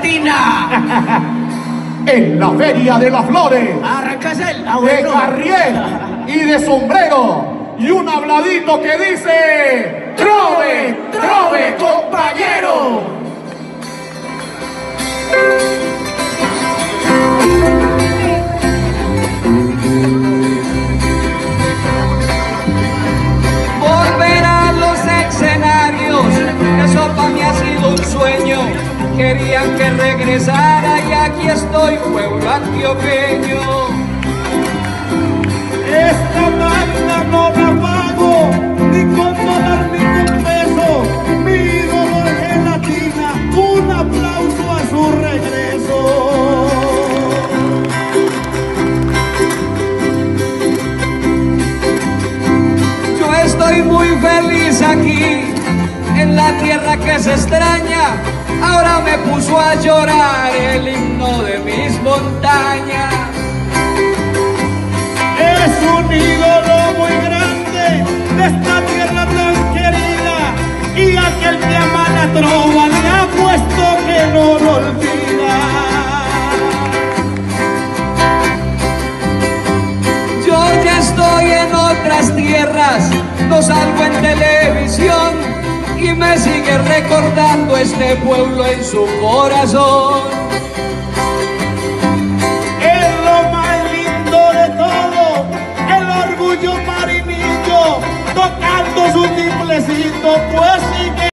en la Feria de las Flores. De carriel y de sombrero. Y un habladito que dice, trove, trove, compañero. Volver a los escenarios, eso para mí ha sido un sueño. Querían que regresara y aquí estoy, pueblo antioqueño. Esta máquina no la pago, ni con dólar ni con peso. Mi dolor gelatina, un aplauso a su regreso. Yo estoy muy feliz aquí, en la tierra que se extraña. Ahora me puso a llorar el himno de mis montañas. Es un ídolo muy grande de esta tierra tan querida y aquel que ama la trova le ha puesto que no lo olvida. Yo ya estoy en otras tierras, no salgo en televisión y me sigue recordando este pueblo en su corazón.